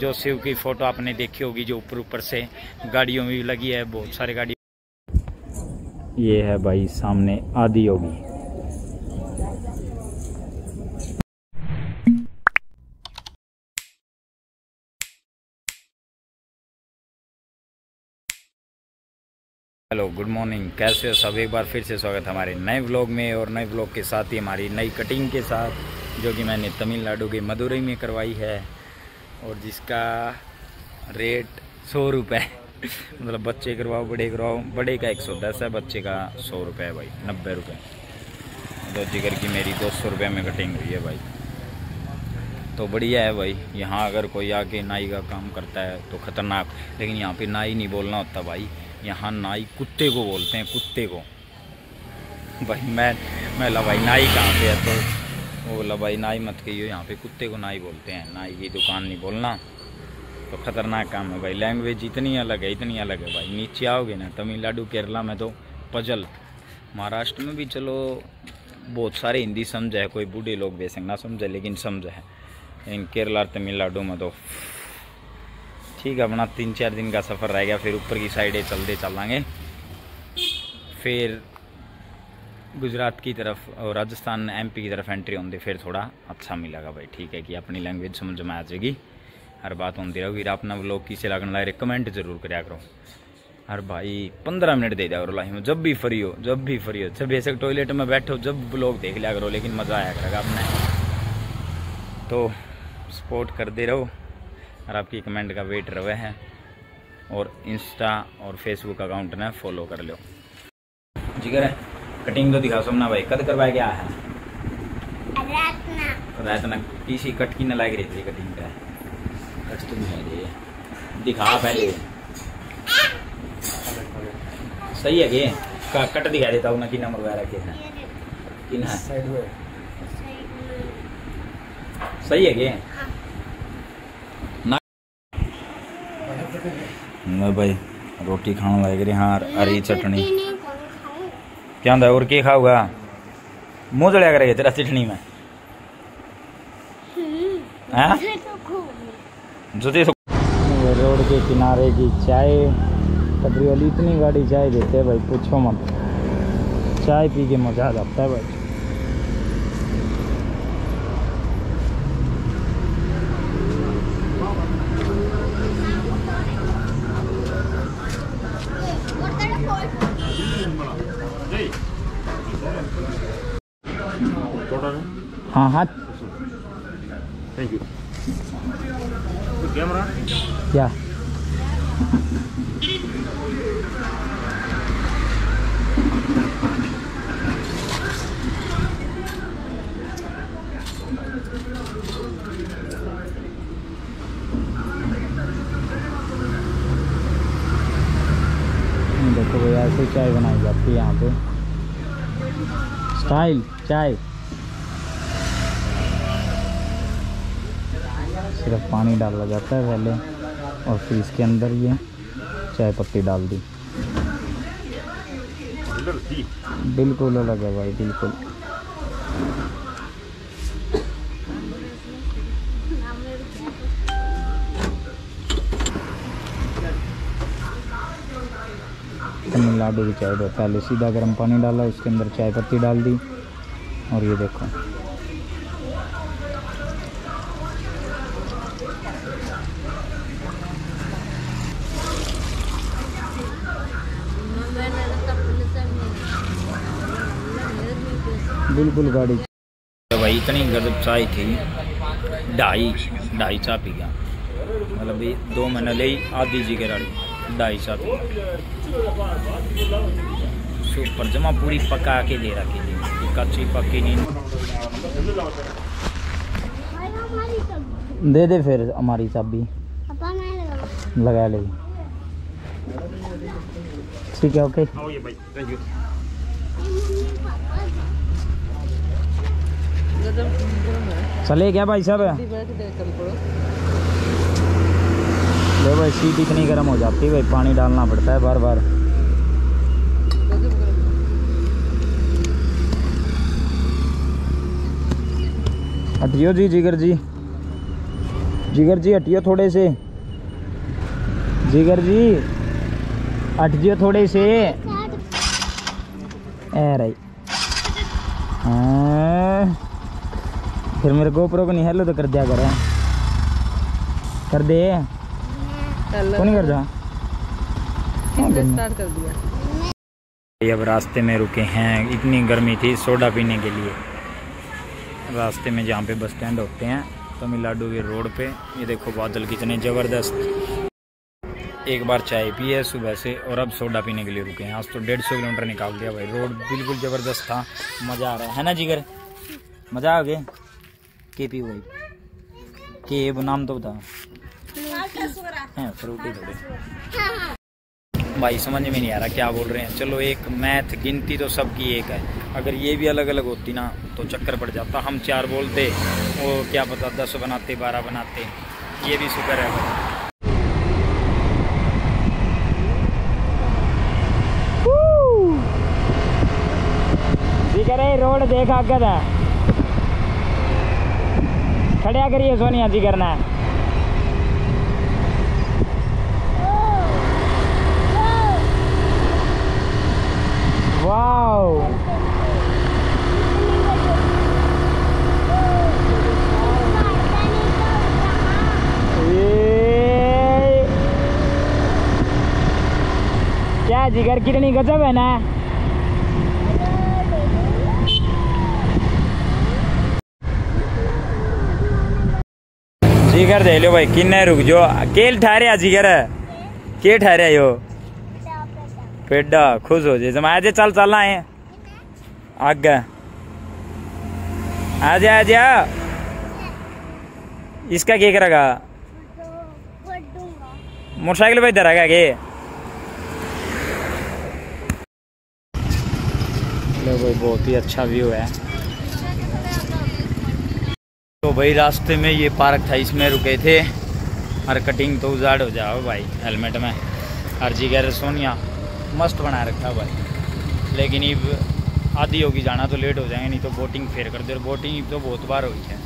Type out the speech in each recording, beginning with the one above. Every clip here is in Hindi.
जो शिव की फ़ोटो आपने देखी होगी जो ऊपर ऊपर से गाड़ियों में भी लगी है बहुत सारी गाड़ी। ये है भाई सामने आदि योगी। Hello good morning. कैसे हो सब? एक बार फिर से स्वागत है हमारे नए व्लॉग में और नए व्लॉग के साथ ही हमारी नई कटिंग के साथ जो कि मैंने तमिलनाडु के मदुरई में करवाई है। और जिसका रेट सौ रुपये मतलब बच्चे करवाओ बड़े करवाओ बड़े का एक सौ दस है, बच्चे का सौ रुपये है भाई, नब्बे रुपये तो जिगर की मेरी दो सौ रुपये में कटिंग हुई है भाई। तो बढ़िया है भाई, यहाँ अगर कोई आके नाई का काम करता है तो ख़तरनाक। लेकिन यहाँ पे नाई नहीं बोलना होता भाई, यहाँ नाई कुत्ते को बोलते हैं, कुत्ते को। भाई मैं मैं ला भाई, नाई कहाँ पे है? तो वो बोला, भाई, नाई मत कहियो, यहाँ पे कुत्ते को नाई बोलते हैं। नाई की दुकान नहीं बोलना। तो ख़तरनाक काम है भाई। लैंग्वेज इतनी अलग है, इतनी अलग है भाई। नीचे आओगे ना, तमिलनाडु, केरला में तो पजल। महाराष्ट्र में भी चलो, बहुत सारे हिंदी समझ है, कोई बूढ़े लोग बेशक ना समझे, लेकिन समझ है। लेकिन केरला और तमिलनाडु में तो ठीक है, अपना तीन चार दिन का सफ़र रह गया, फिर ऊपर की साइडें चलते चलेंगे। फिर गुजरात की तरफ़ और राजस्थान एमपी की तरफ़ एंट्री होती फिर थोड़ा अच्छा मिलेगा भाई। ठीक है कि अपनी लैंग्वेज समझ में आ जाएगी। हर बात होती रहेगी। अपना लोग किसे लगने लगे कमेंट ज़रूर कराया करो। हर भाई, पंद्रह मिनट दे दिया करो लाइफ में। जब भी फ्री हो, जब भी फ्री हो। जब बेशक टॉयलेट में बैठो, जब लोग देख लिया करो, लेकिन मज़ा आया करेगा अपने। तो सपोर्ट करते रहो। और आपकी कमेंट का वेट रहे हैं। और इंस्टा और फेसबुक अकाउंट ने फॉलो कर लो। जिगर है। कटिंग तो दिखा सुनना भाई कद करवाया गया है? रात ना किसी कट की न लाग रही थी कटिंग का कट तो नहीं है दिखा पहले। सही है कि? का कट दिखा देता हूँ ना कि नंबर वगैरह के है? किन है सही है कि? मैं भाई रोटी खाने लग रही हाँ हरी चटनी। क्या होता है? और क्या खाऊगा? मुँह जलिया करेगा तेरा चटनी में। हाँ? जुती रोड के किनारे की चाय। तकरीबन इतनी गाड़ी चाय देते हैं भाई पूछो मत। चाय पी के मज़ा आ जाता है भाई। हाँ Thank you. The camera? क्या देखो भैया ऐसे चाय बनाई जाती है यहाँ पे स्टाइल चाय सिर्फ़ पानी डाला जाता है पहले और फिर इसके अंदर ये चाय पत्ती डाल दी। बिल्कुल अलग है भाई, बिल्कुल। तमिलनाडु की चाय पहले सीधा गर्म पानी डाला, उसके अंदर चाय पत्ती डाल दी। और ये देखो। बिल्कुल गाड़ी। तो भाई इतनी गजब चाय थी ढाई ढाई चाय पी गया। मतलब दो महीने ले आधी जी के राड़ी ढाई चाय पी सुपर जमा पूरी पका के दे रखी थी कच्ची पक्की नहीं। दे दे फिर हमारी चाबी। लगा ले। ठीक है ओके. Thank you. चले क्या भाई साहब? ले भाई, सीट इतनी गर्म हो जाती है भाई, पानी डालना पड़ता है बार बार हटियो जी, जिगर जी। जिगर जी, हटियो थोड़े से। जिगर जी हट जियो थोड़े से। ए रही। फिर मेरे गोप्रो को नहीं हेलो तो कर दिया कर। कर दे। कौन नहीं कर जा। स्टार्ट कर दिया। अब रास्ते में रुके हैं। इतनी गर्मी थी सोडा पीने के लिए। रास्ते में जहाँ पे बस स्टैंड होते हैं तमिलनाडु के रोड पे ये देखो बादल कितने ज़बरदस्त। एक बार चाय पी है सुबह से और अब सोडा पीने के लिए रुके हैं। आज तो डेढ़ सौ किलोमीटर निकाल दिया भाई। रोड बिल्कुल ज़बरदस्त था। मज़ा आ रहा है है ना जिगर? मज़ा आ गया? के पी भाई के नाम तो बता। हैं फ्रूटी थोड़े भाई, समझ में नहीं आ रहा क्या बोल रहे हैं। चलो, एक मैथ गिनती तो सबकी एक है। अगर ये भी अलग अलग होती ना तो चक्कर पड़ जाता। हम चार बोलते, वो क्या पता, दस बनाते, बारह बनाते। ये भी शुक्र है भाई। रोड देखा कर खड़िया करिए सोनिया जी करना वाओ क्या जिगर कितनी गजब है ना। जिगर दे लो भाई, किन्ने रुक जो केल ठहरे जिगर? के ठहरे यो? पेड्डा, खुश हो जाए आजे चल चलना है आगे आजा आजा इसका क्या करेगा मोटरसाइकिल पे इधर आएगा के। भाई, बहुत ही अच्छा व्यू है। तो भाई, रास्ते में ये पार्क था, इसमें रुके थे। और कटिंग तो उजाड़ हो जाओ भाई हेलमेट में। हर जी गैर सोनिया, मस्त बना रखा भाई। लेकिन अब आधी होगी, जाना तो लेट हो जाएँगे, नहीं तो बोटिंग फेर कर दे। बोटिंग तो बहुत बार हुई है।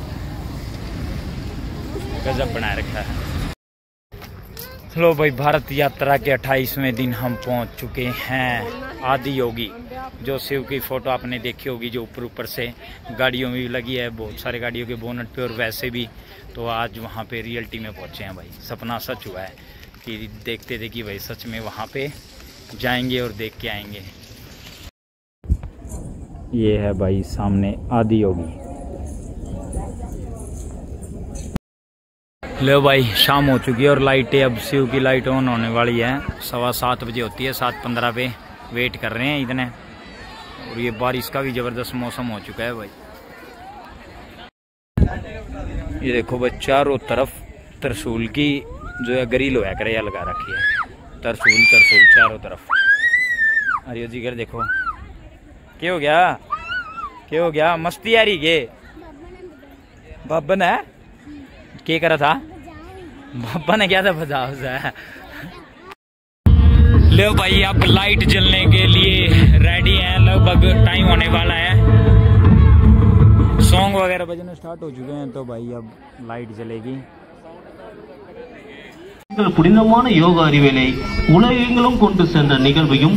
गजब बना रखा है। लो भाई, भारत यात्रा के 28वें दिन हम पहुँच चुके हैं आदि योगी। जो शिव की फ़ोटो आपने देखी होगी, जो ऊपर ऊपर से गाड़ियों में भी लगी है, बहुत सारे गाड़ियों के बोनट पे और वैसे भी। तो आज वहाँ पे रियलिटी में पहुँचे हैं भाई। सपना सच हुआ है कि देखते थे कि भाई सच में वहाँ पे जाएँगे और देख के आएँगे। ये है भाई सामने आदि योगी। लो भाई शाम हो चुकी है और लाइटें अब शिव की लाइट ऑन होने वाली है। सवा सात बजे होती है सात पंद्रह पे वेट कर रहे हैं इतने। और ये बारिश का भी ज़बरदस्त मौसम हो चुका है भाई। ये देखो भाई चारों तरफ़ तरसूल की जो है गरील होया करे लगा रखी है। तरसूल तरसूल चारों तरफ़। अरे जी कर देखो। क्या हो गया? क्या हो गया? मस्ती आ रही के बाबन है क्या करा था बाबा ने क्या था बजाओ से लो भाई अब लाइट जलने के लिए रेडी हैं लगभग टाइम होने वाला है सॉन्ग वगैरह बजने स्टार्ट हो चुके हैं तो भाई अब लाइट जलेगी உங்கள் புனிதமான யோக அறிவியலை உலகெங்கிலும் கொண்டு சென்ற நிகழ்வையும்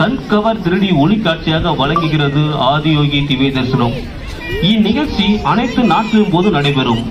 கண்கவர் திருடி ஒளி காட்சியாக வழங்குகிறது ஆதியோகி திவ்ய தரிசனம் இந்நிகழ்ச்சி அனைத்து நாட்களின் போது நடைபெறும்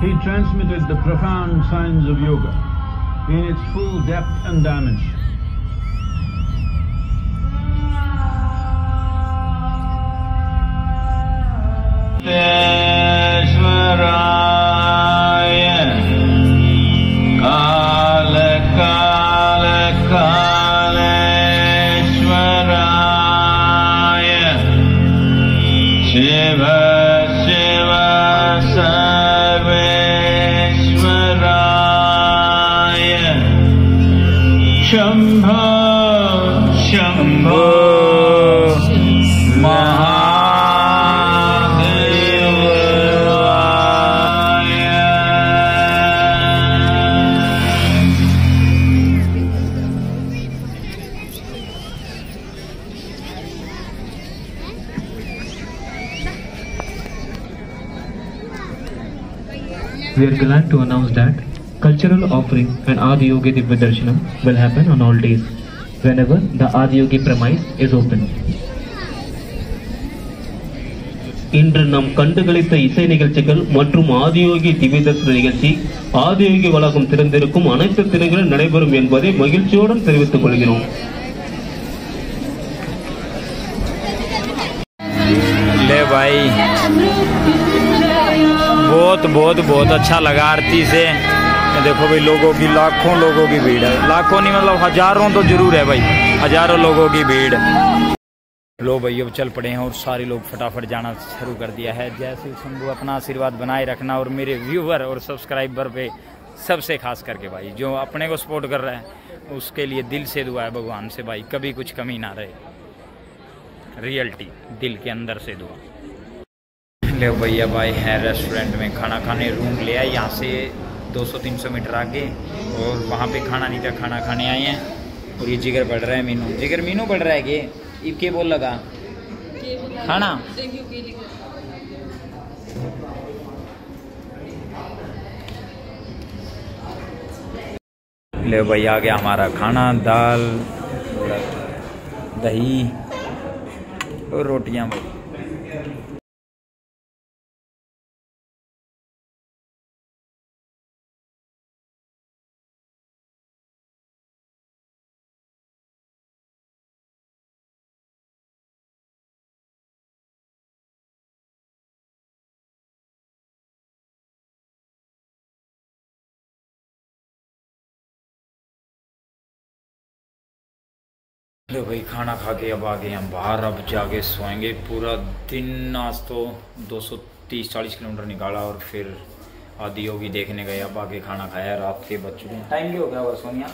He transmitted the profound science of yoga in its full depth and dimension. Shiva We are glad to announce that cultural offering and Adi Yogi Divya Darshanam will happen on all days, whenever the Adi Yogi premise is open. இன்று நம் கண்டுகளித்த இசை நிகழ்ச்சிகள் மற்றும் ஆதியோகி திவ்யதர்சன நிகழ்ச்சி ஆதியோகி வளாகம் திறந்திருக்கும் அனைத்து தினங்களும் நடைபெறும் என்பதை மகிழ்ச்சியுடன் தெரிவித்துக் கொள்கிறோம் बहुत बहुत बहुत अच्छा लगा आरती से। देखो भाई, लोगों की लाखों लोगों की भीड़ है। लाखों नहीं मतलब हज़ारों तो ज़रूर है भाई। हज़ारों लोगों की भीड़। लो भाई, अब चल पड़े हैं और सारे लोग फटाफट जाना शुरू कर दिया है। श्री शंभू, अपना आशीर्वाद बनाए रखना और मेरे व्यूवर और सब्सक्राइबर पे सबसे खास करके भाई, जो अपने को सपोर्ट कर रहा है, उसके लिए दिल से दुआ है भगवान से भाई, कभी कुछ कमी ना रहे। रियलिटी दिल के अंदर से दुआ। ले भैया भाई हैं रेस्टोरेंट में खाना खाने रूम ले आए, यहाँ से 200-300 मीटर आगे, और वहाँ पे खाना नहीं था, खाना खाने आए हैं, और ये जिगर बढ़ रहा है मीनू। जिगर मीनू पड़ रहा है कि? इब के बोल लगा? खाना? ले भाई आ गया हमारा खाना, दाल दही, और रोटियाँ। भाई लो भाई खाना खा के अब आ गए हम बाहर अब जाके सोएँगे। पूरा दिन आज तो 230-40 किलोमीटर निकाला और फिर आदि होगी देखने गए। अब आके खाना खाया रात के चुके हैं। टाइम क्या हो गया हुआ सोनिया?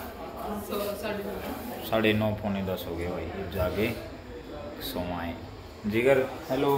साढ़े नौ। पौने दस हो गए भाई। अब जाके सो आए जिगर हेलो।